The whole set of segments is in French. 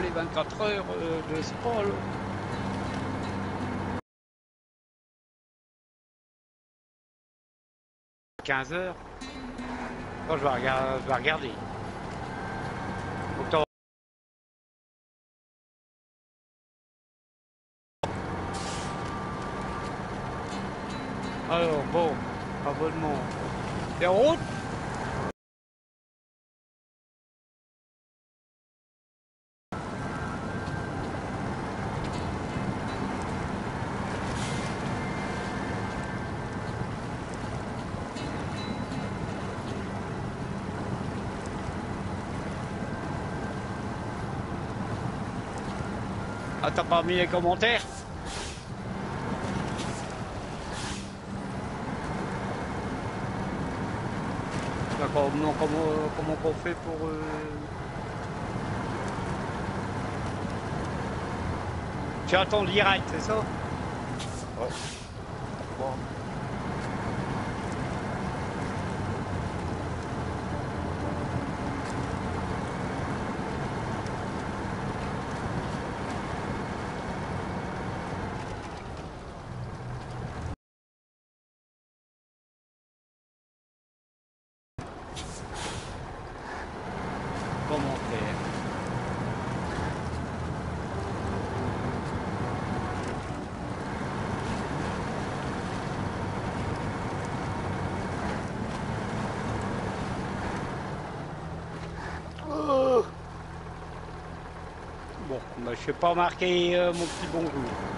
les 24 heures euh, de spa là. « 15 heures. Regarder. Je vais regarder. Ah, t'as pas mis les commentaires Non, comment, comment qu'on fait pour... euh, Tu attends direct, c'est ça? Ouais. Bon. Commentaire. Oh Bon, bah, je sais pas marquer euh, mon petit bonjour.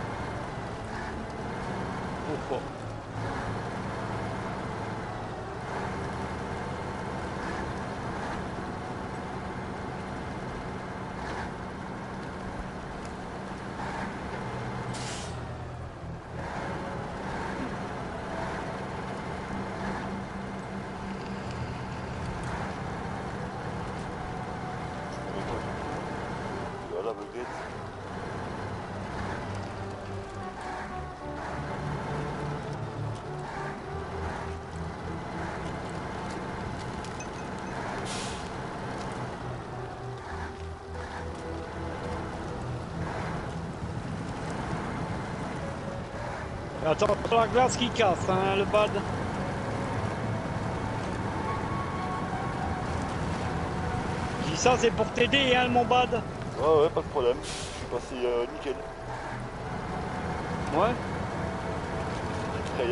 Attends, la glace qui casse, hein, le bad. Je dis ça, c'est pour t'aider, hein, mon bad. Ouais, ouais, pas de problème. Je suis passé euh, nickel. Ouais. Mais...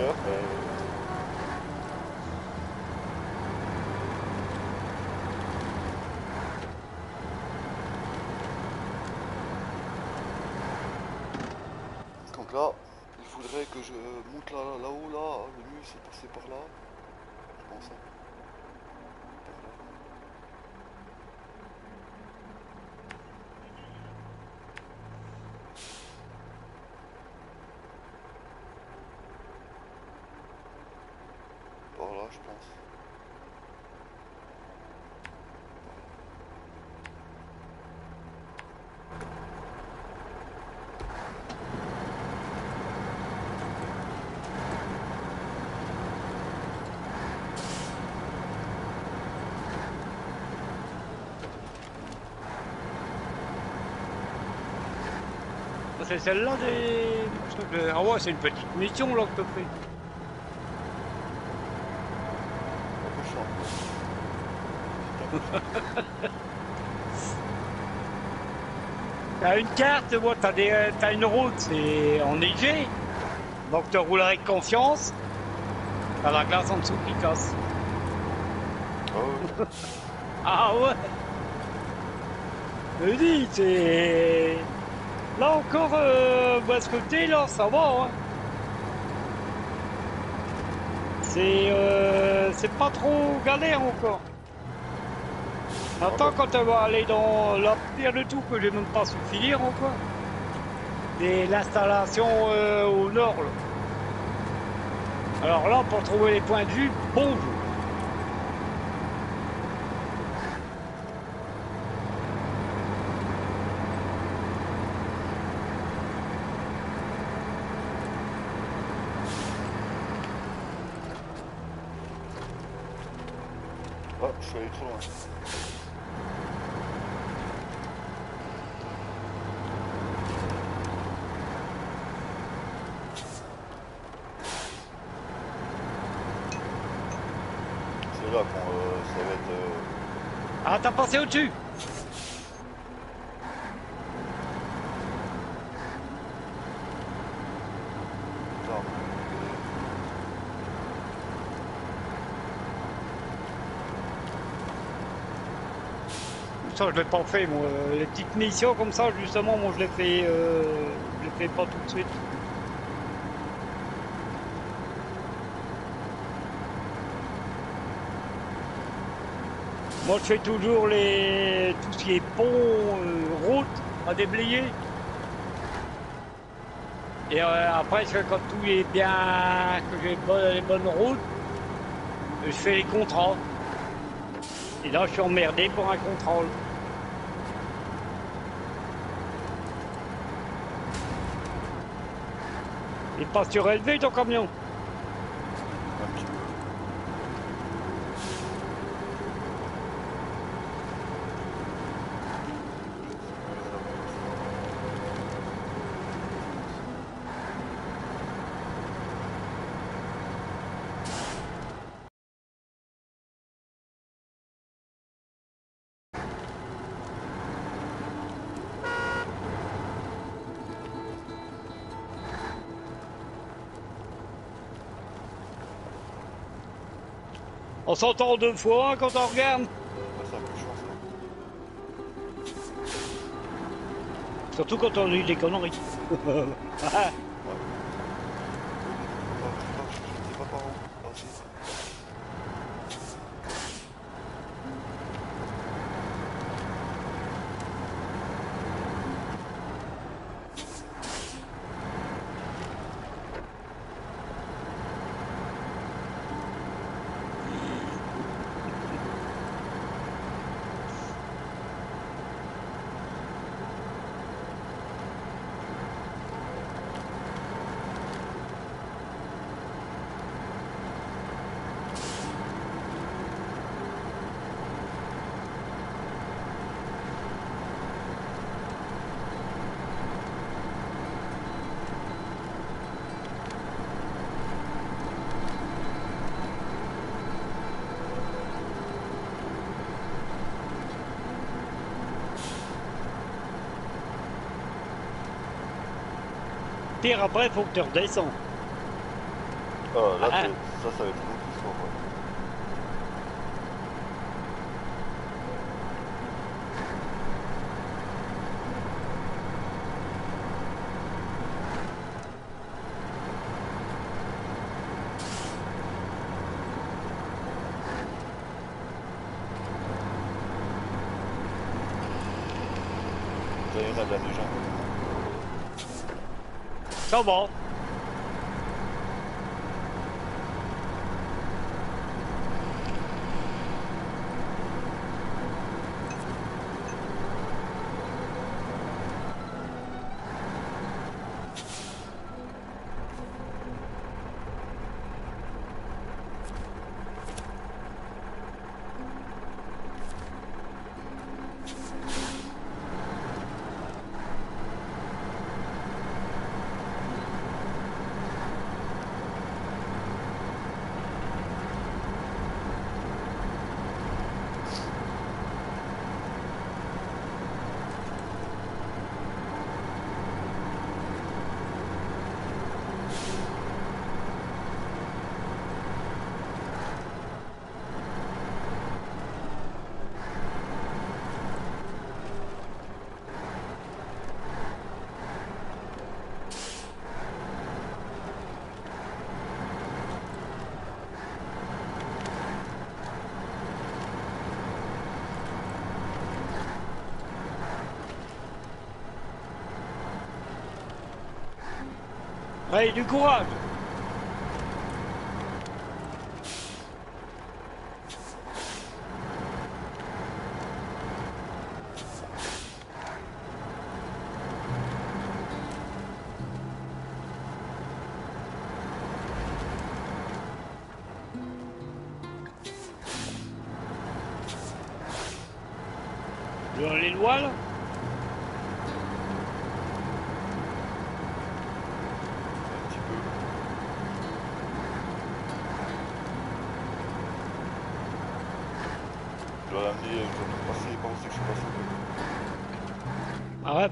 Donc là, il faudrait que je monte là, là-haut, là. Le mieux, c'est de passer par là. Je pense. hein. Par là. Par là, je pense. C'est celle-là des... de- Ah ouais, c'est une petite mission, là, que t'as fait. T'as une carte, moi, t'as des... euh, t'as une route, c'est enneigé. Donc tu roules avec confiance. T'as la glace en dessous qui casse. Ah ouais. Ah ouais Je dis, c'est... Là encore, euh, ce côté, là, ça va, hein. C'est... euh, c'est pas trop galère encore. Attends, quand elle va aller dans la pire de tout, que j'ai même pas su finir encore. C'est l'installation euh, au nord, là. Alors là, pour trouver les points de vue, bonjour. Ah, je suis allé trop loin. C'est là qu'on euh, ça va être. euh, Ah, t'as passé au-dessus Ça, je l'ai pas fait, moi. Les petites missions comme ça, justement, moi, je les fais, euh, je les fais pas tout de suite. Moi, je fais toujours les, tout ce qui est pont, euh, route à déblayer. Et euh, après, quand tout est bien, que j'ai les bonnes routes, je fais les contrats. Et là, je suis emmerdé pour un contrôle. Il passe surélevé ton camion. On s'entend deux fois quand on regarde. Surtout quand on dit des conneries. Ah, Ah, je sais pas, je je sais pas par où. Ah, si. Pire après, faut que tu redescends. Ah, là, Ah. ça, ça va être histoire. ouais. Ça y on a de la. Ça va. Allez, du courage. Les voiles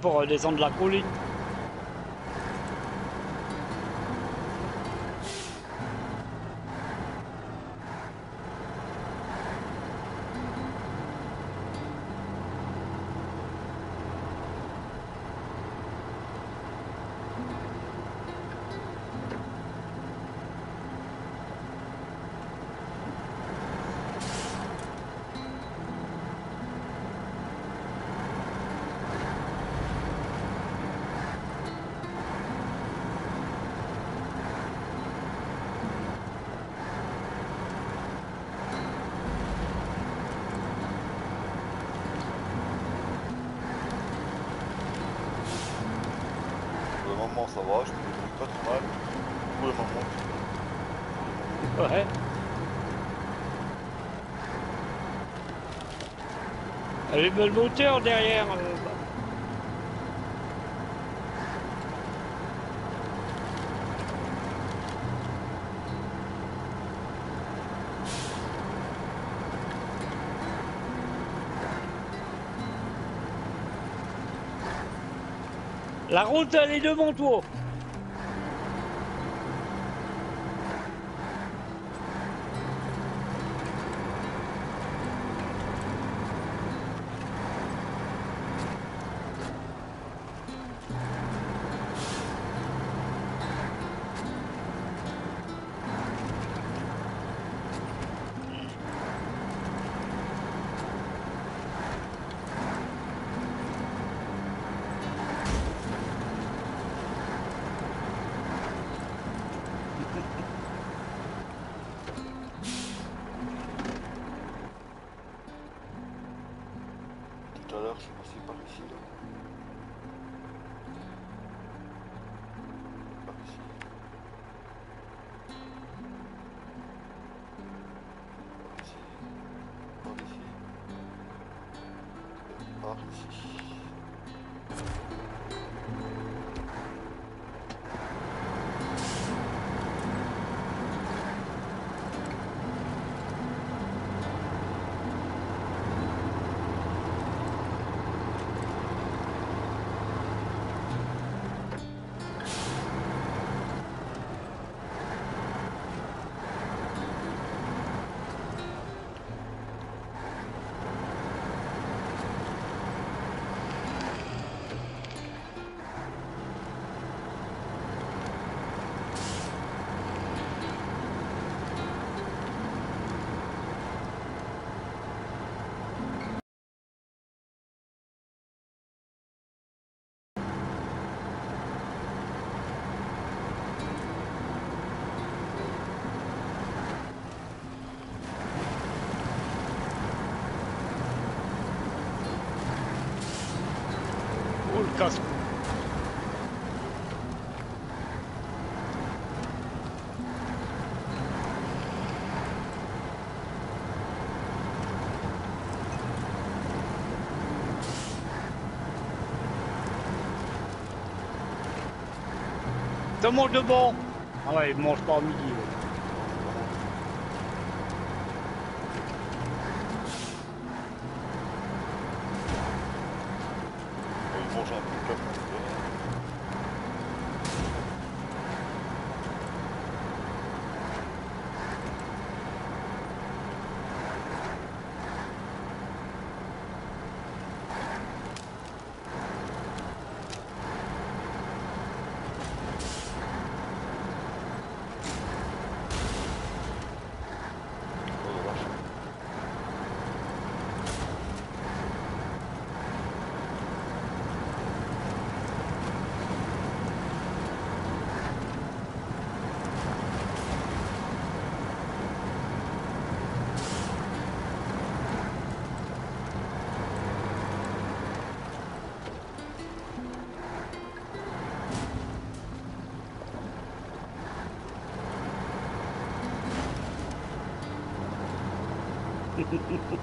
pour euh, descendre la colline. Pour le moment, ça va, je me débrouille pas trop mal. Pour le moment. Ouais. Allume le moteur derrière. euh. La route, elle est devant toi. Le monde de bon. Ah ouais, il mange pas à midi. ouais. Il mange un peu comme Oh la vache.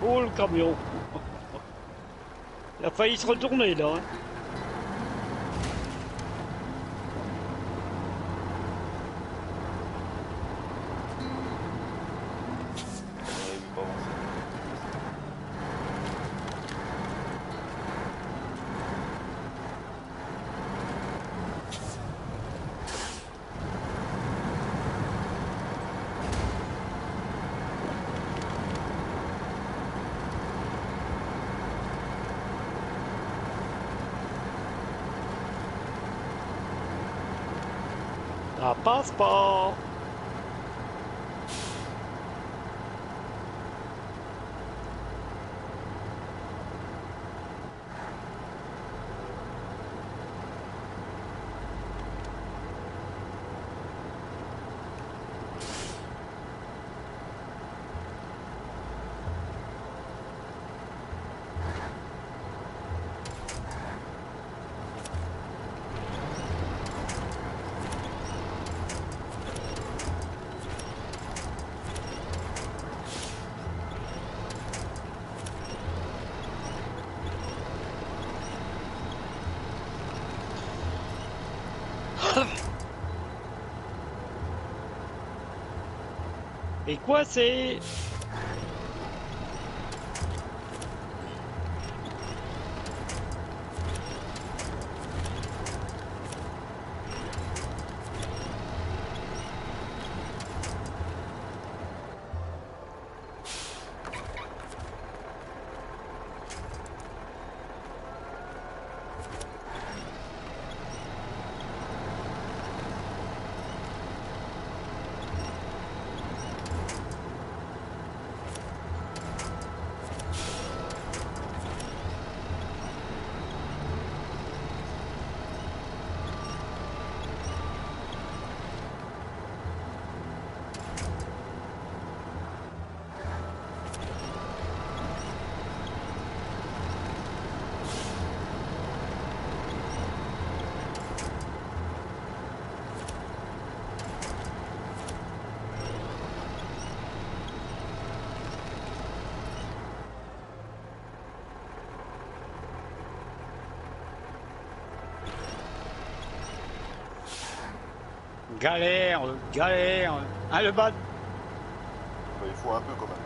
Oh le camion. Il a failli se retourner là. hein. On aurait vu pas avancer. Ça passe pas. Et quoi c'est Galère, galère. Ah le. Bah, il faut un peu quand même.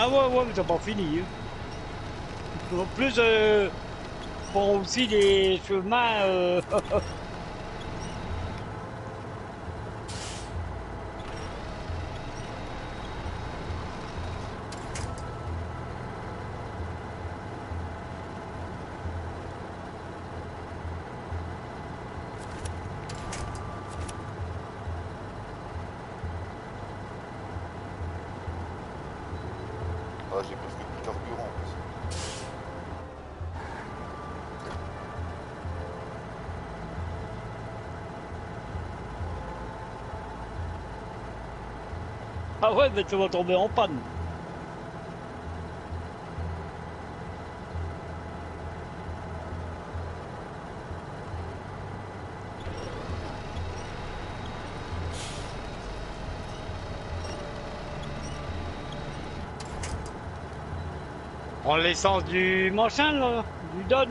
Ah ouais ouais mais t'as pas fini. hein. En plus euh, bon aussi les chemins euh, Ah, j'ai presque plus de carburant en plus. Ah ouais mais tu vas tomber en panne. Prends l'essence du machin là, du Don.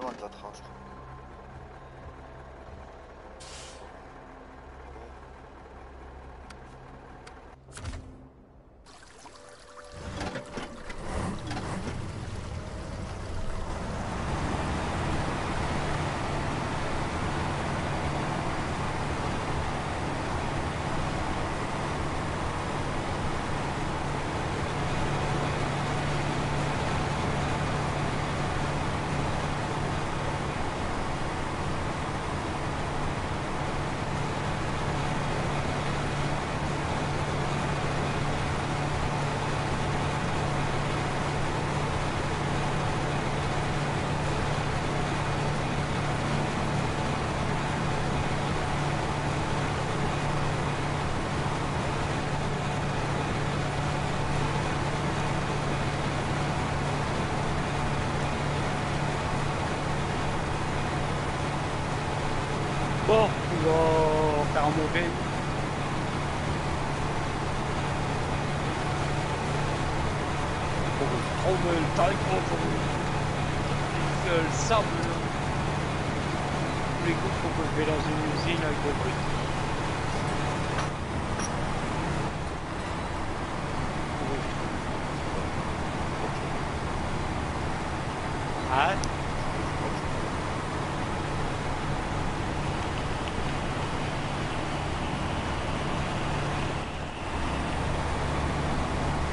C'est pas loin de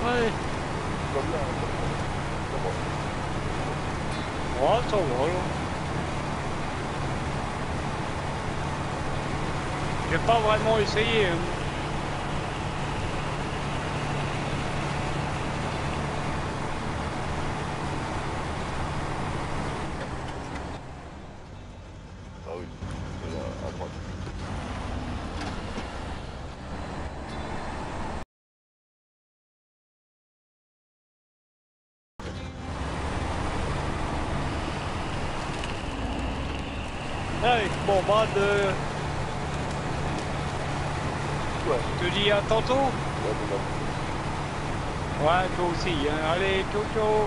Ouais. J'ai pas vraiment essayé. que eu,